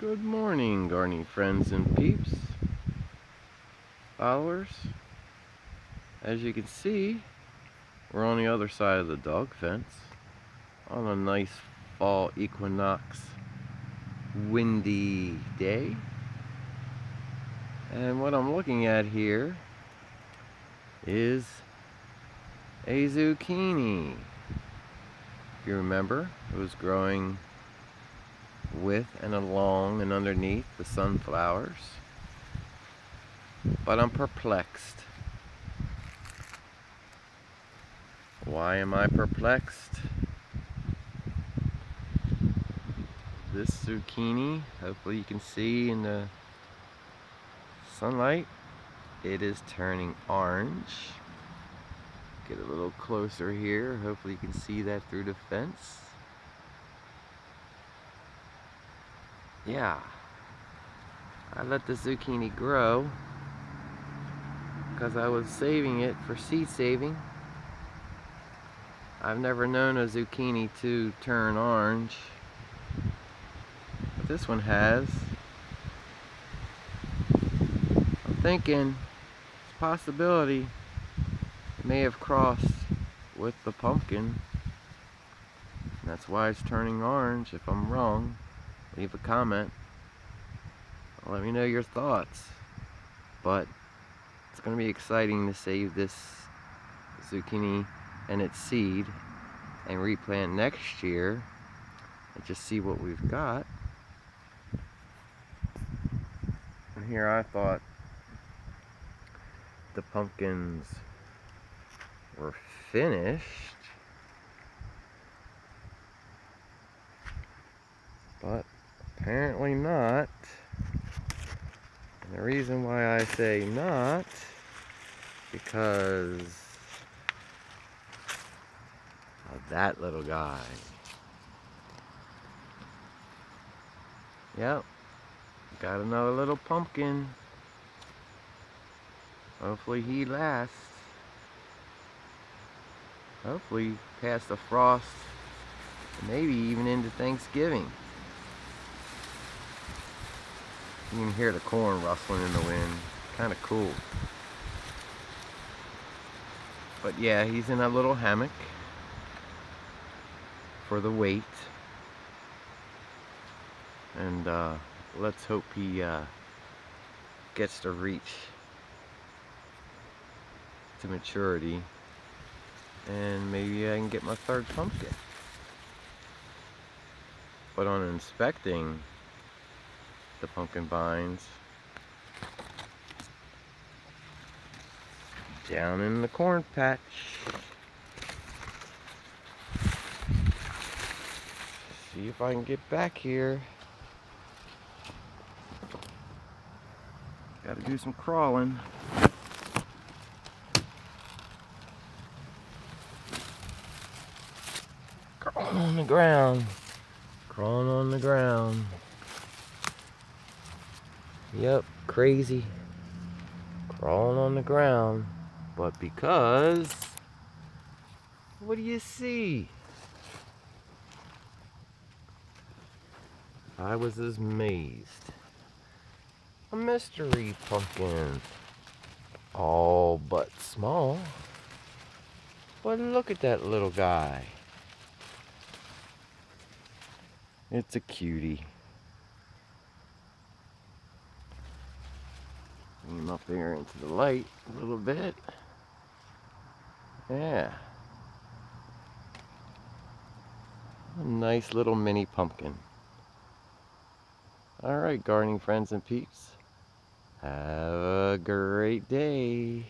Good morning, gardening friends and peeps, followers. As you can see, we're on the other side of the dog fence on a nice fall equinox windy day. And what I'm looking at here is a zucchini. If you remember, it was growing with and along and underneath the sunflowers. But I'm perplexed. Why am I perplexed? This zucchini, hopefully you can see in the sunlight, it is turning orange. Get a little closer here, hopefully you can see that through the fence. Yeah, I let the zucchini grow because I was saving it for seed saving. I've never known a zucchini to turn orange, but this one has. I'm thinking it's a possibility it may have crossed with the pumpkin. That's why it's turning orange if I'm wrong leave a comment. Let me know your thoughts. But it's going to be exciting to save this zucchini and its seed and replant next year and just see what we've got. And here I thought the pumpkins were finished. But Apparently not. And the reason why I say not, because of that little guy. Yep, got another little pumpkin. Hopefully he lasts. Hopefully past the frost, maybe even into Thanksgiving. You can hear the corn rustling in the wind. Kind of cool. But yeah, he's in a little hammock for the weight. And uh, let's hope he uh, gets to reach to maturity. And maybe I can get my third pumpkin. But on inspecting the pumpkin vines. Down in the corn patch. See if I can get back here. Gotta do some crawling. Crawling on the ground. Crawling on the ground. Yep, crazy. Crawling on the ground. But because, what do you see? I was amazed. A mystery pumpkin. All but small. But look at that little guy. It's a cutie. Him up there into the light a little bit. Yeah. A nice little mini pumpkin. Alright, gardening friends and peeps. Have a great day.